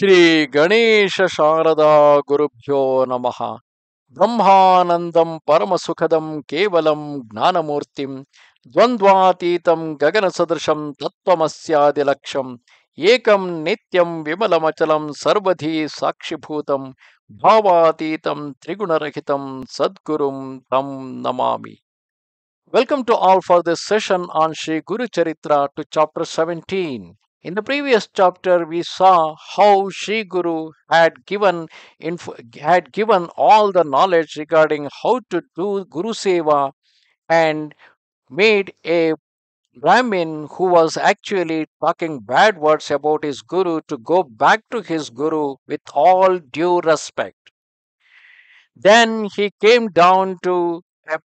ಶ್ರೀ ಗಣೇಶ ಶಾರದಾ ಗುರುಭ್ಯೋ ನಮಃ. ಬ್ರಹ್ಮಾನಂದಂ ಪರಮಸುಖದಂ ಕೇವಲಂ ಜ್ಞಾನಮೂರ್ತಿಂ ದ್ವಂದ್ವಾತೀತಂ ಗಗನ ಸದೃಶಂ ತತ್ವಮಸ್ಯಾದಿಲಕ್ಷಂ ಏಕಂ ನಿತ್ಯಂ ವಿಮಲಮಚಲಂ ಸರ್ವಧಿ ಸಾಕ್ಷಿಭೂತಂ ಭಾವಾತೀತಂ ತ್ರಿಗುಣರಹಿತಂ ಸದ್ಗುರುಂ ತಂ ನಮಾಮಿ. Welcome to all for this session on Shri Guru Charitra to chapter seventeen. In the previous chapter, we saw how Sri Guru had given had given all the knowledge regarding how to do Guru Seva and made a Brahmin who was actually talking bad words about his Guru to go back to his Guru with all due respect. Then he came down to a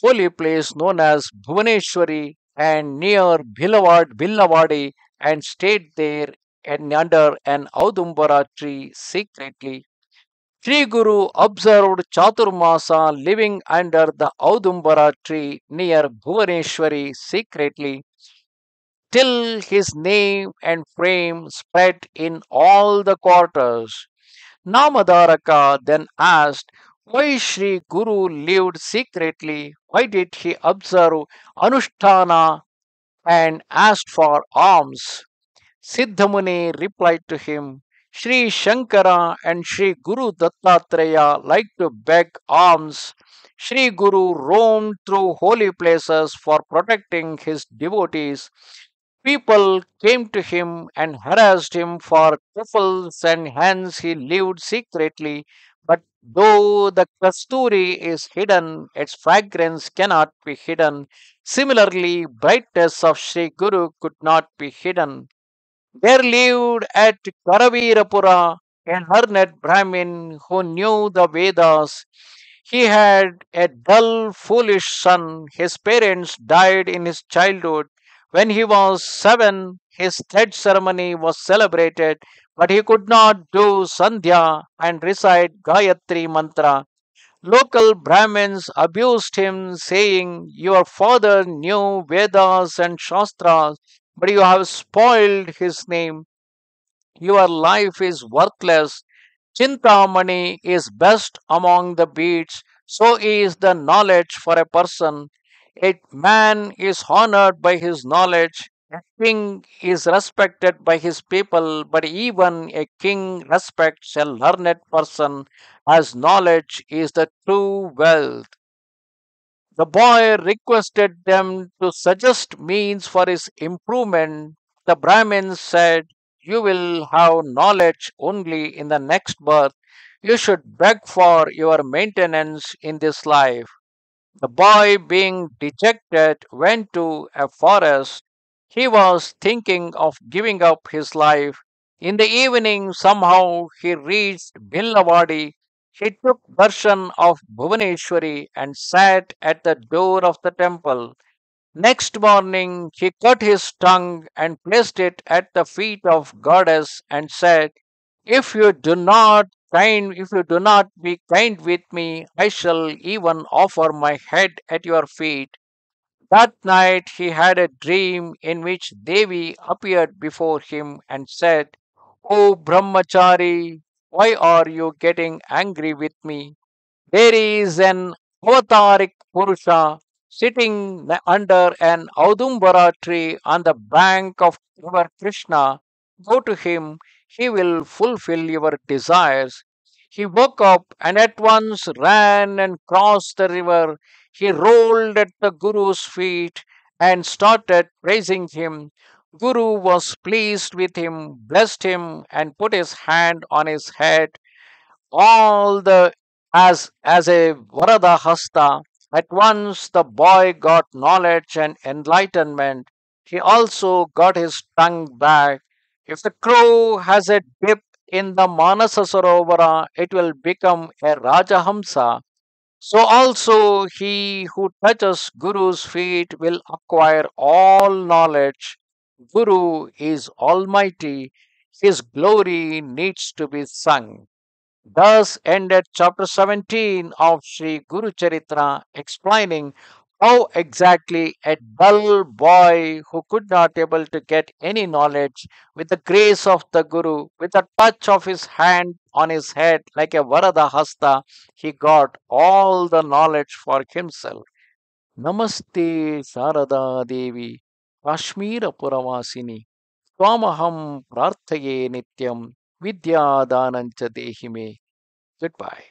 holy place known as Bhuvaneshwari and near Bhilawad, Billavadi and stayed there and under an Audumbara tree secretly. Sri Guru observed Chaturmasa living under the Audumbara tree near Bhuvaneshwari secretly till his name and fame spread in all the quarters. Namadaraka then asked why Sri Guru lived secretly, why did he observe Anushtana and asked for alms. Siddhamuni replied to him, Sri Shankara and Sri Guru Dattatreya like to beg alms. Sri Guru roamed through holy places for protecting his devotees. People came to him and harassed him for truffles, and hence he lived secretly. Though the kasturi is hidden, its fragrance cannot be hidden. Similarly, brightness of Sri Guru could not be hidden. There lived at Karavirapura a learned Brahmin who knew the Vedas. He had a dull, foolish son. His parents died in his childhood. When he was seven, his thread ceremony was celebrated, but he could not do Sandhya and recite Gayatri Mantra. Local Brahmins abused him, saying, Your father knew Vedas and Shastras, but you have spoiled his name. Your life is worthless. Chintamani is best among the beads, so is the knowledge for a person. A man is honored by his knowledge. A king is respected by his people, but even a king respects a learned person, as knowledge is the true wealth. The boy requested them to suggest means for his improvement. The Brahmins said, You will have knowledge only in the next birth. You should beg for your maintenance in this life. The boy, being dejected, went to a forest. He was thinking of giving up his life. In the evening, somehow he reached Billavadi. He took darshan of Bhuvaneshwari and sat at the door of the temple. Next morning, he cut his tongue and placed it at the feet of goddess and said, If you do not kind if you do not be kind with me, I shall even offer my head at your feet. That night he had a dream in which Devi appeared before him and said, O Brahmachari, why are you getting angry with me? There is an avataric Purusha sitting under an Audumbara tree on the bank of river Krishna. Go to him, he will fulfill your desires. He woke up and at once ran and crossed the river. He rolled at the Guru's feet and started praising him. Guru was pleased with him, blessed him, and put his hand on his head all the as as a Varada Hasta. At once the boy got knowledge and enlightenment. He also got his tongue back. If the crow has a dip in the Manasa Sarovara, it will become a Rajahamsa. So also he who touches Guru's feet will acquire all knowledge. Guru is almighty. His glory needs to be sung. Thus ended chapter 17 of Sri Guru Charitra, explaining how exactly a dull boy who could not able to get any knowledge with the grace of the Guru, with a touch of his hand on his head like a Varada Hasta, he got all the knowledge for himself. Namaste Sarada Devi Kashmira Puravasini Swamaham Prarthaye Nityam Vidyadanancha Dehime. Goodbye.